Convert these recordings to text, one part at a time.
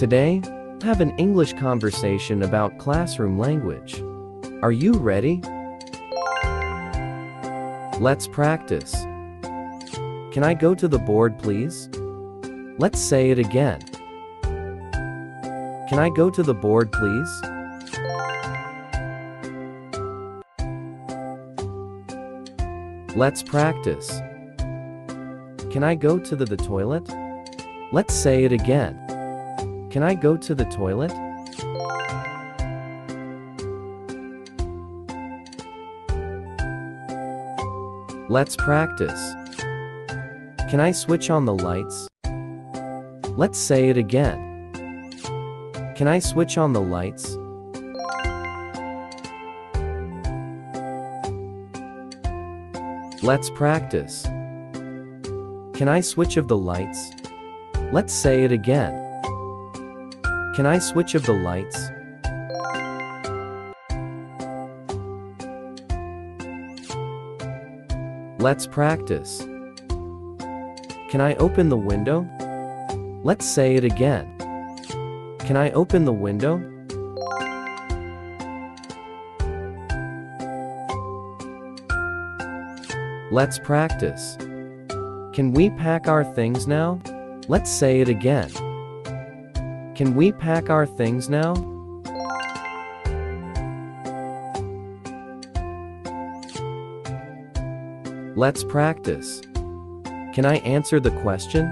Today, have an English conversation about classroom language. Are you ready? Let's practice. Can I go to the board, please? Let's say it again. Can I go to the board, please? Let's practice. Can I go to the, the toilet? Let's say it again. Can I go to the toilet? Let's practice. Can I switch on the lights? Let's say it again. Can I switch on the lights? Let's practice. Can I switch of the lights? Let's say it again. Can I switch of the lights? Let's practice. Can I open the window? Let's say it again. Can I open the window? Let's practice. Can we pack our things now? Let's say it again. Can we pack our things now? Let's practice. Can I answer the question?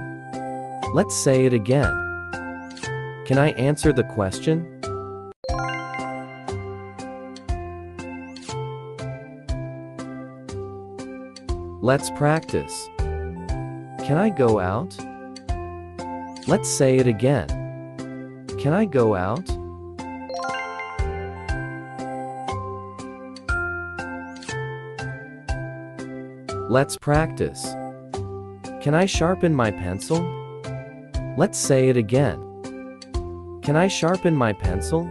Let's say it again. Can I answer the question? Let's practice. Can I go out? Let's say it again. Can I go out? Let's practice. Can I sharpen my pencil? Let's say it again. Can I sharpen my pencil?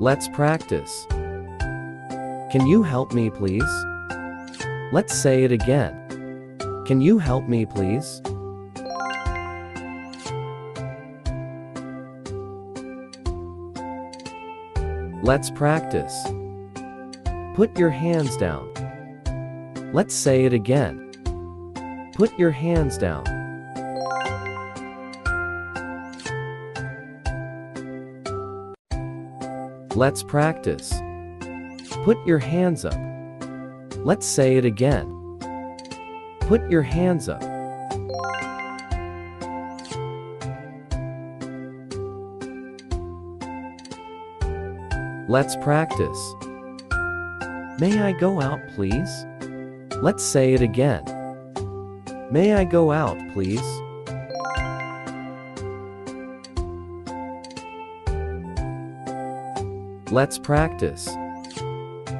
Let's practice. Can you help me, please? Let's say it again. Can you help me, please? Let's practice. Put your hands down. Let's say it again. Put your hands down. Let's practice. Put your hands up. Let's say it again. Put your hands up. Let's practice. May I go out, please? Let's say it again. May I go out, please? Let's practice.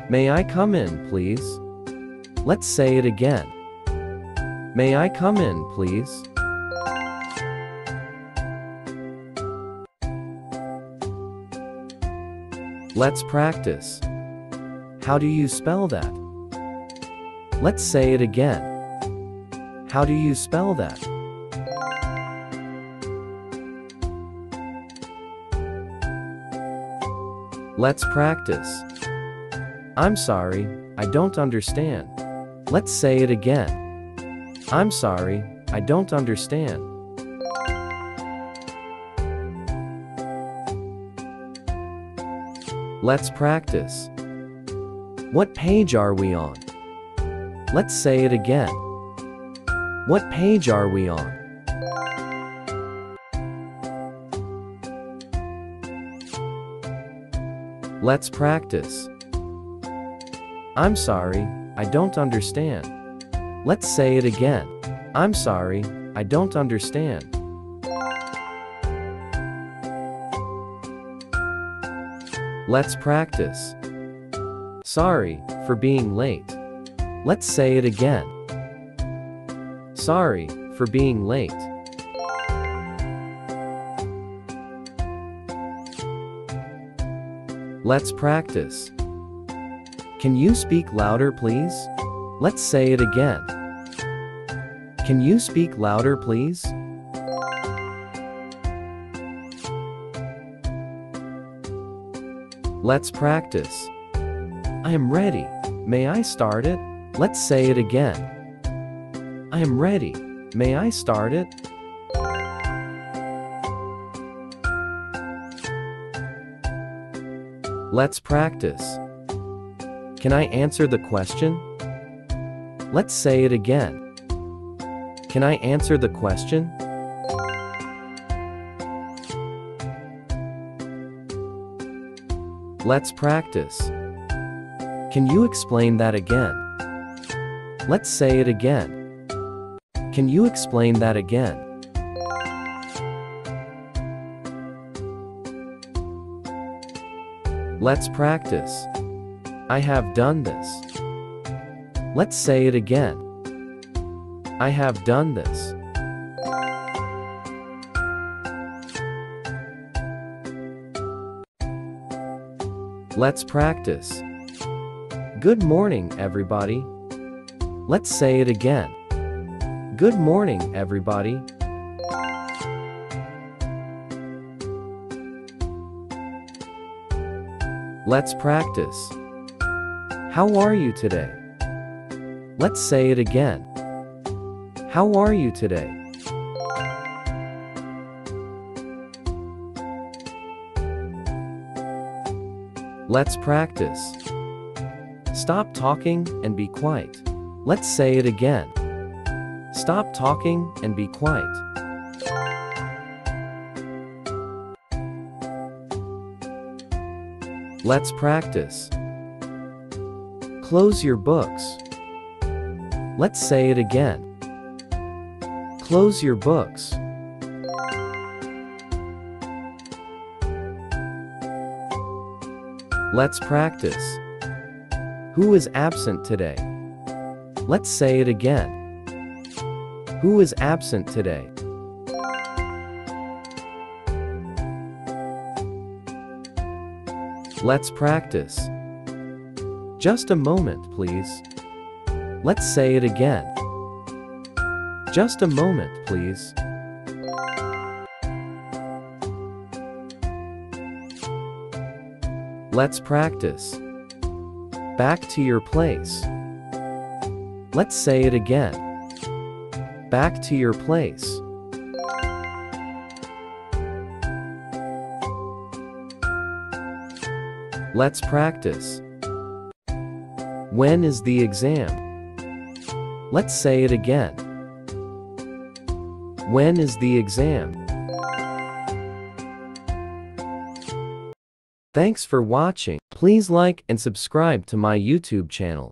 May I come in, please? Let's say it again. May I come in, please? Let's practice. How do you spell that? Let's say it again. How do you spell that? Let's practice. I'm sorry, I don't understand. Let's say it again. I'm sorry, I don't understand. Let's practice. What page are we on? Let's say it again. What page are we on? Let's practice. I'm sorry, I don't understand. Let's say it again. I'm sorry, I don't understand. Let's practice. Sorry for being late. Let's say it again. Sorry for being late. Let's practice. Can you speak louder, please? Let's say it again. Can you speak louder, please? Let's practice. I am ready. May I start it? Let's say it again. I am ready. May I start it? Let's practice. Can I answer the question? Let's say it again. Can I answer the question? Let's practice. Can you explain that again? Let's say it again. Can you explain that again? Let's practice. I have done this. Let's say it again. I have done this. Let's practice. Good morning, everybody. Let's say it again. Good morning, everybody. Let's practice. How are you today? Let's say it again. How are you today? Let's practice. Stop talking and be quiet. Let's say it again. Stop talking and be quiet. Let's practice. Close your books. Let's say it again. Close your books. Let's practice. Who is absent today? Let's say it again. Who is absent today? Let's practice. Just a moment, please. Let's say it again. Just a moment, please. Let's practice. Back to your place. Let's say it again. Back to your place. Let's practice. When is the exam? Let's say it again. When is the exam? Thanks for watching. Please like and subscribe to my YouTube channel.